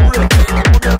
Yeah.